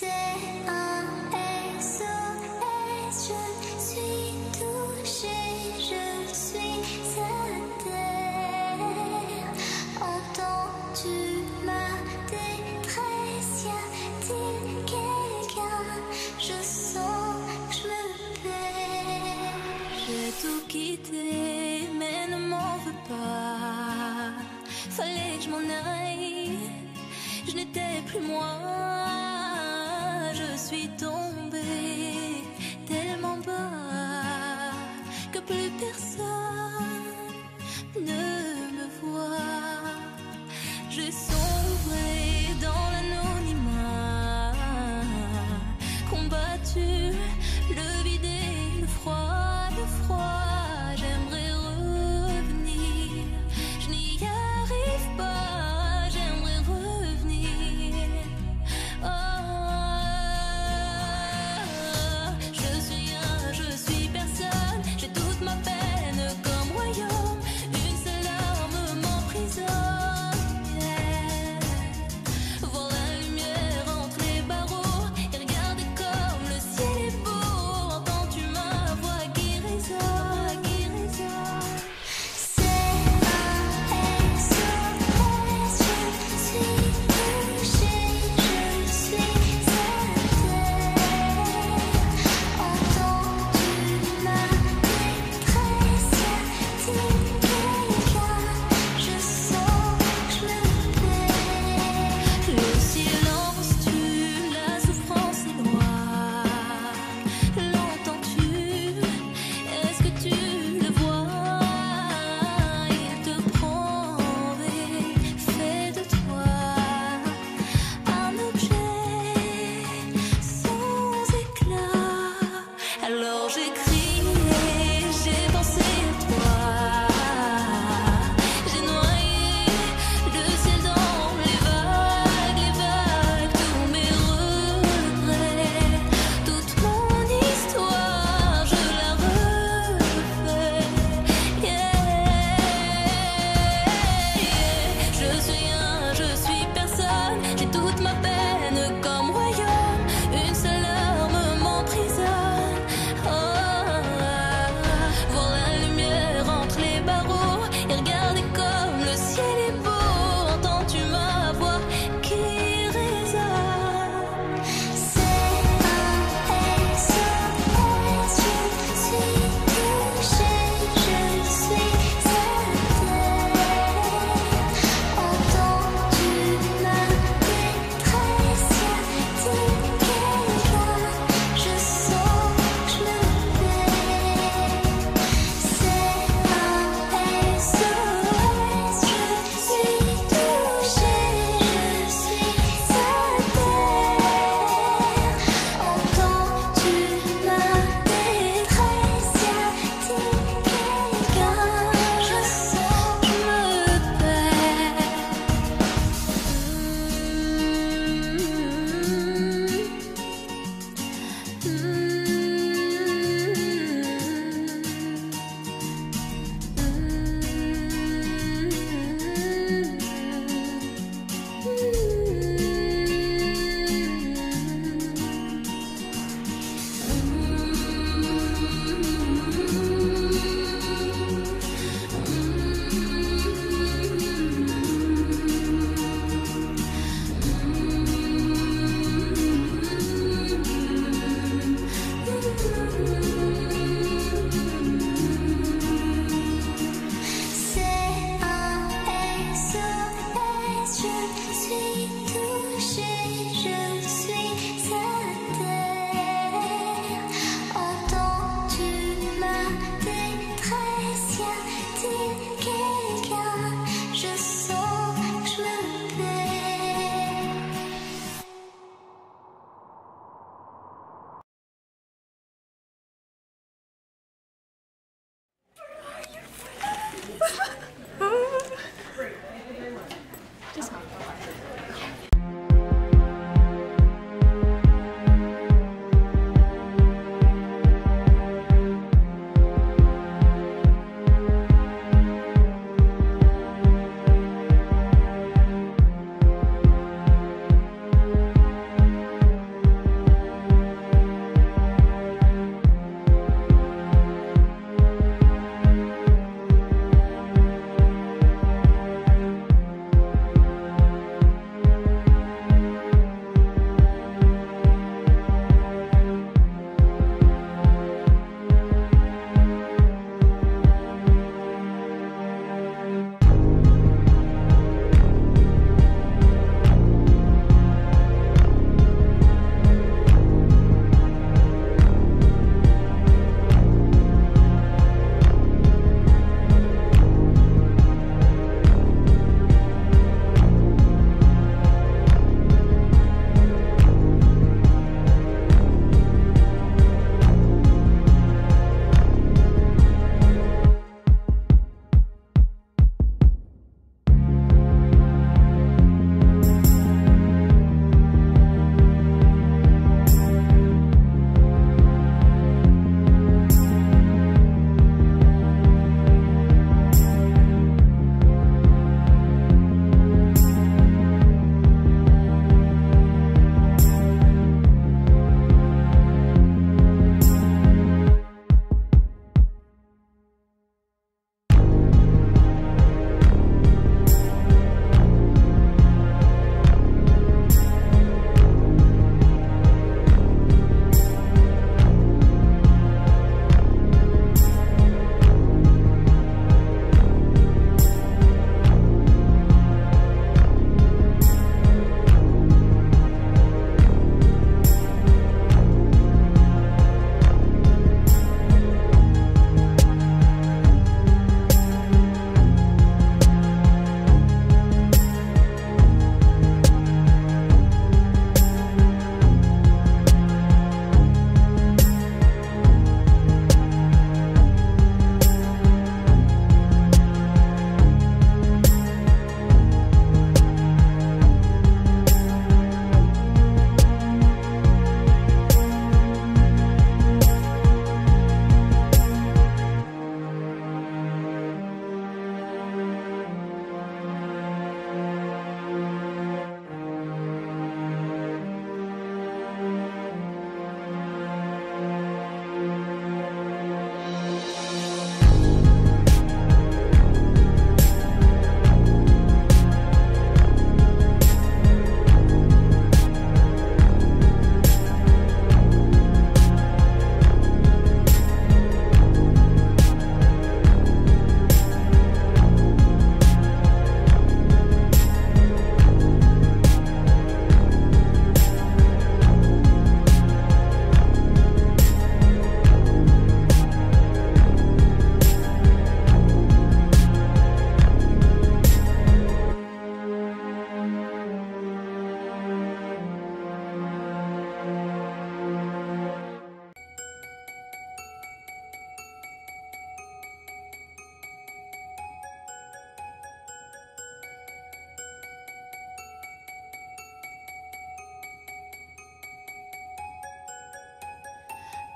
say I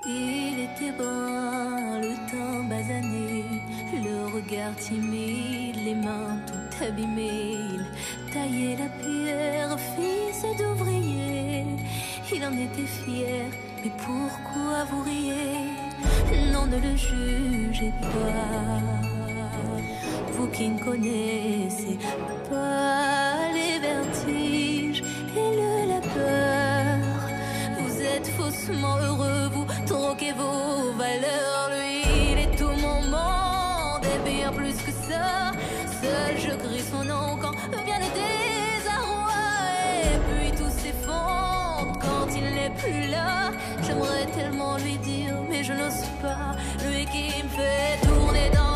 Il était brun, le teint basané, le regard timide, les mains tout abîmées. Il taillait la pierre, fils d'ouvrier. Il en était fier, mais pourquoi vous riez? Non, ne le jugez pas. Vous qui ne connaissez pas les vertiges et le la peur, vous êtes faussement heureux. J'aimerais tellement lui dire, mais je n'ose pas. Lui qui me fait tourner dans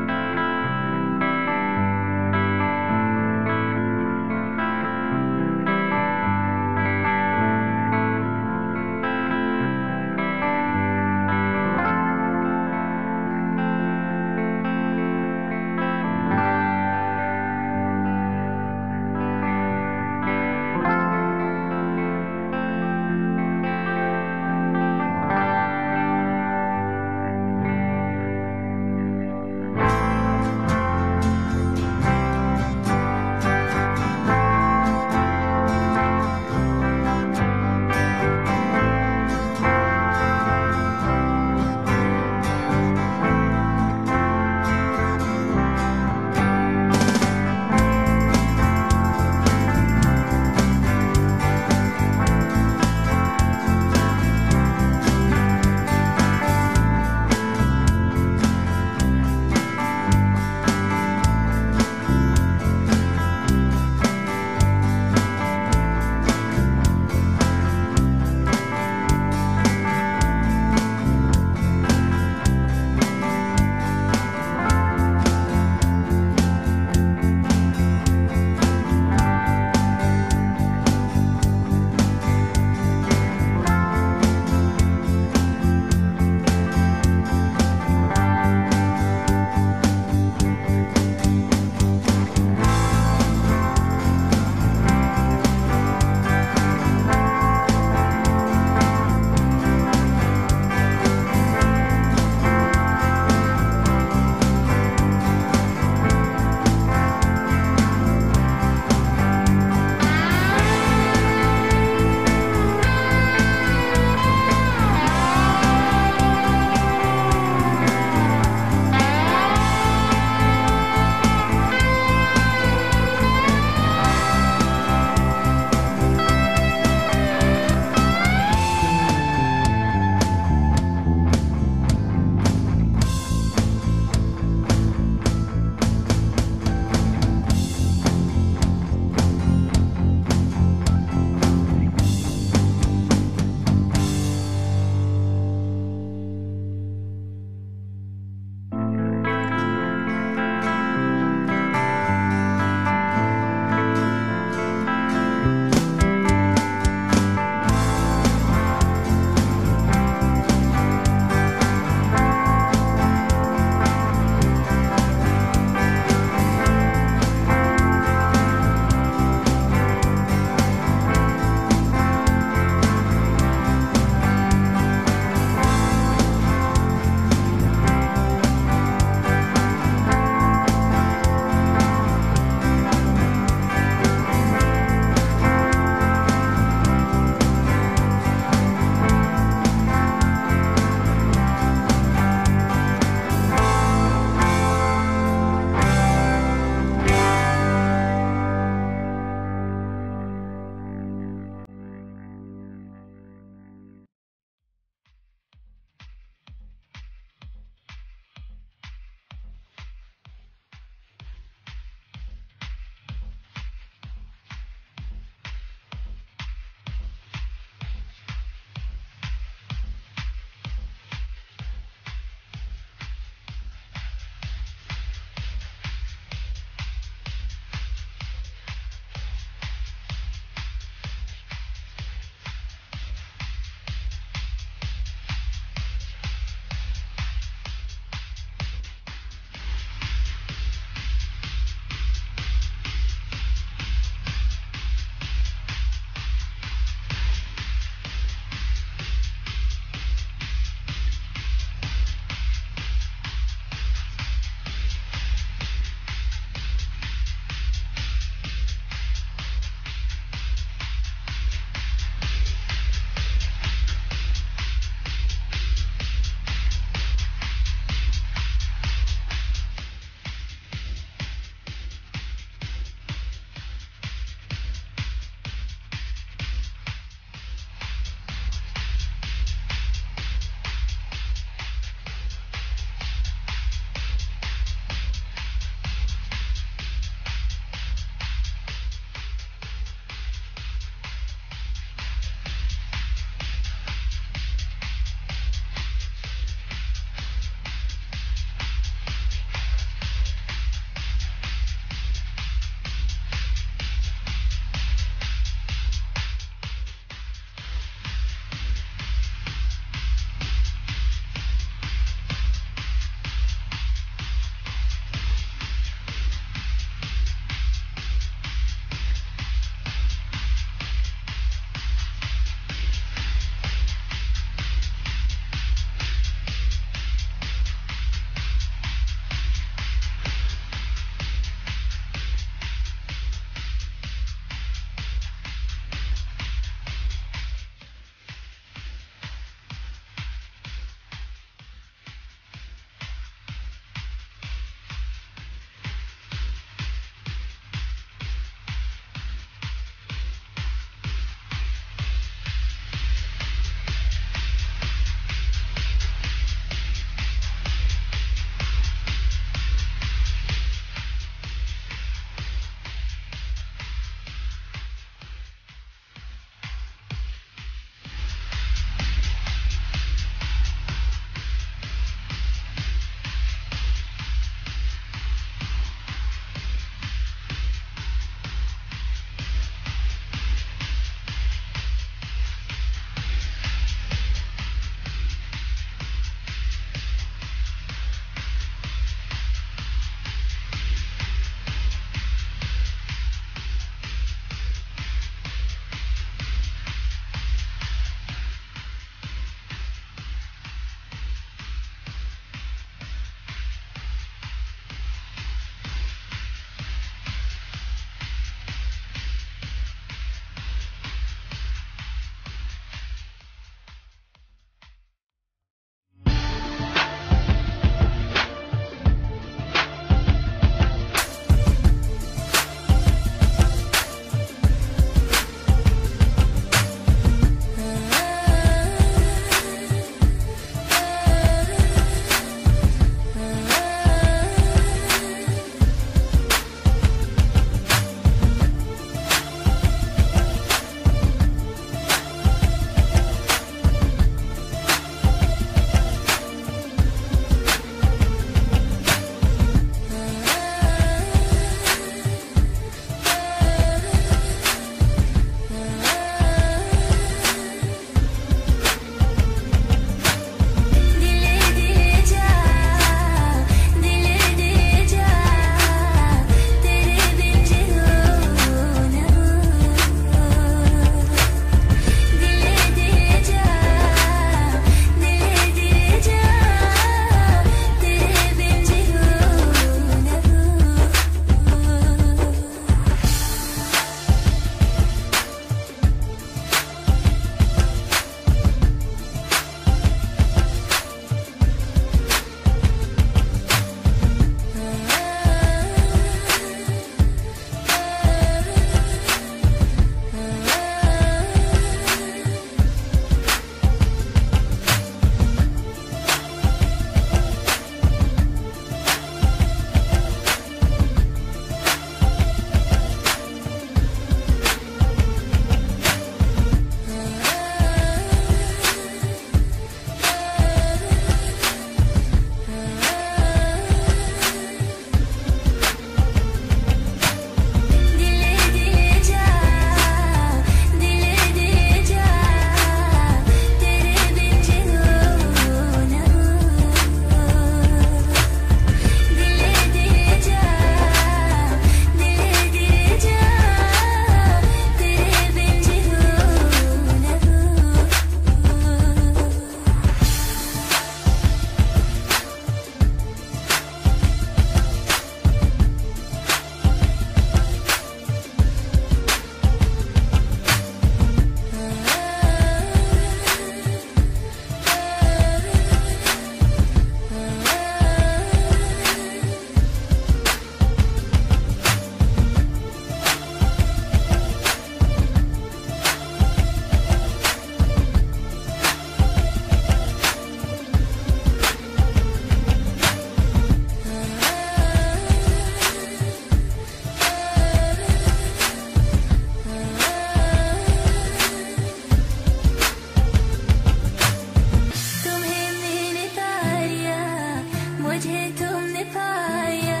मुझे तुमने पाया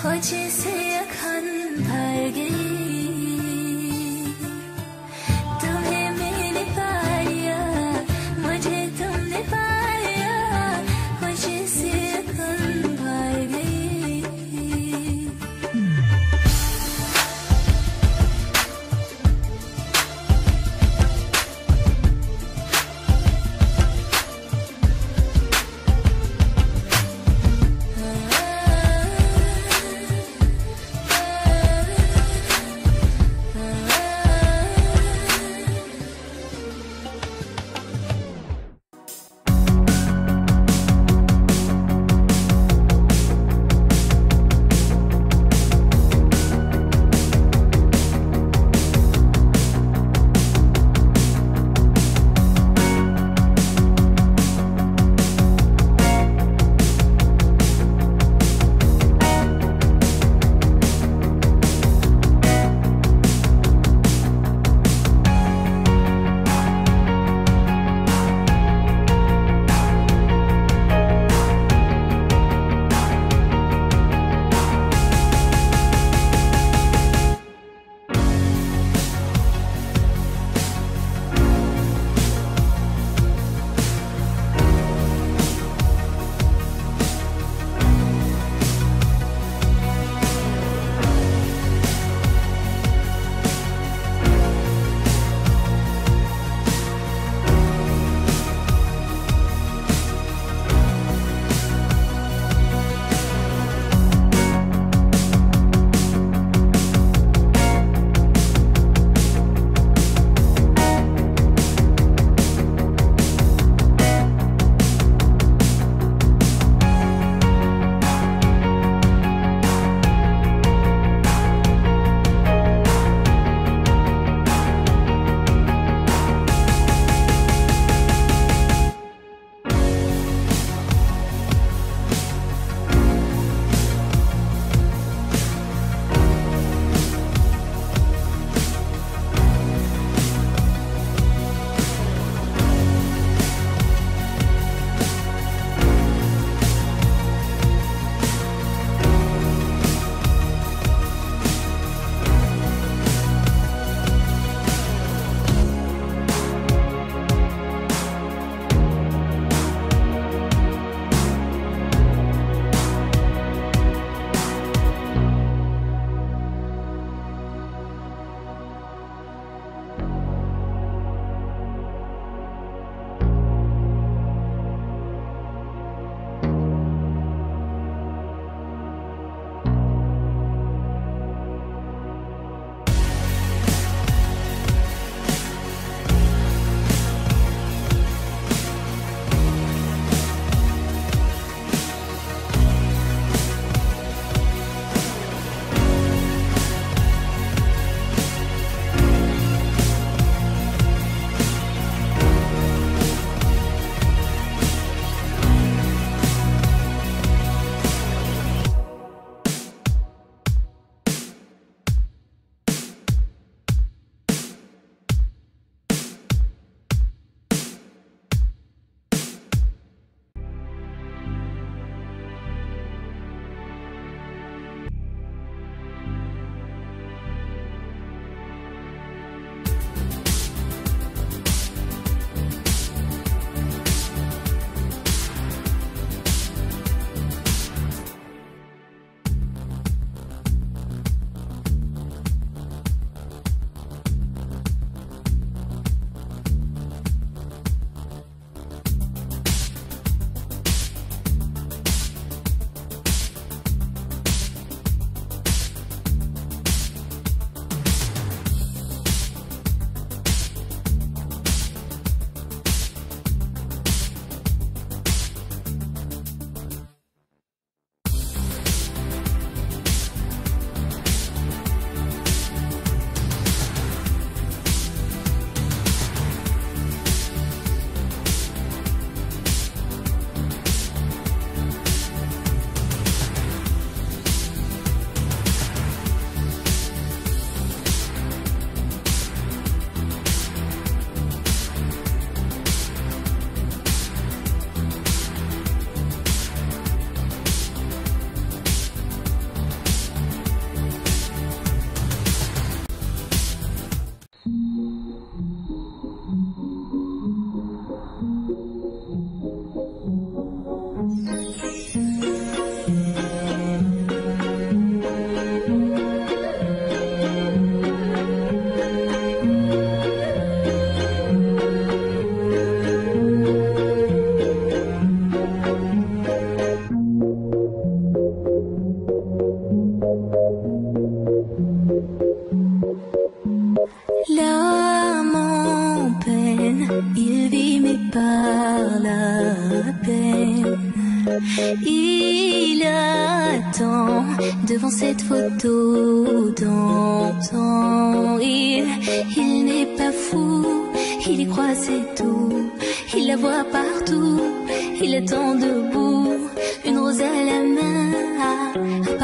खुश से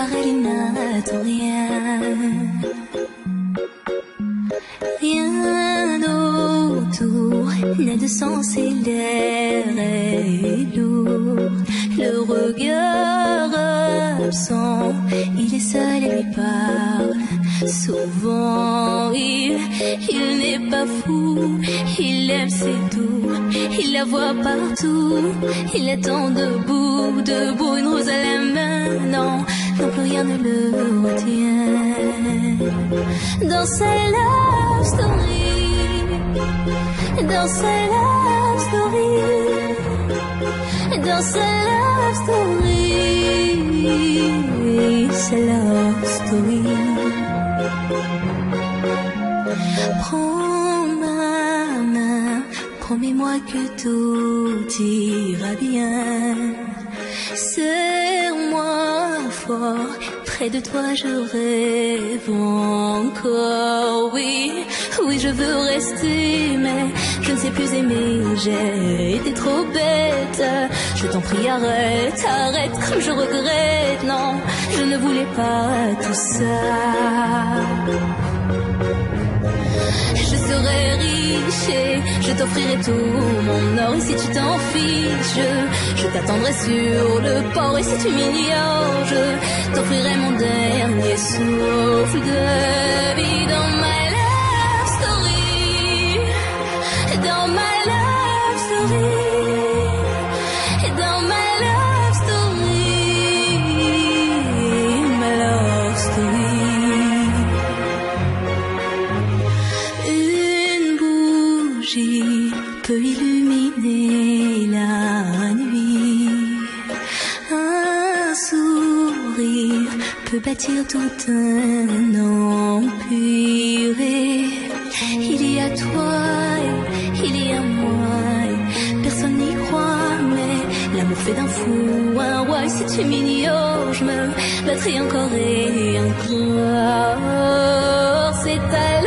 Il n'attend rien. Rien autour n'a de sens et l'air est lourd. Le regard absent, il est seul et lui parle. Souvent, il, il n'est pas fou, il aime c'est tout, il la voit partout, il attend debout, debout, une rose à la main, non plus rien ne le retient. Dans sa love story, dans sa love story, dans sa love story, sa love story. Prends ma main, promets-moi que tout ira bien. Serre-moi près de toi je rêve encore. Oui, oui, je veux rester, mais je ne sais plus aimer. J'ai été trop bête. Je t'en prie, arrête, arrête, comme je regrette. Non, je ne voulais pas tout ça. Je serai riche et je t'offrirai tout mon or. Et si tu t'en fiches, je, t'attendrai sur le port. Et si tu m'ignores, je t'offrirai mon dernier souffle de vie dans ma love story. Dans ma love story. Bâtir tout un empire. Il y a toi, il y a moi. Personne n'y croit, mais l'amour fait d'un fou un roi. Si tu m'ignores, je me battrai encore et encore. C'est ta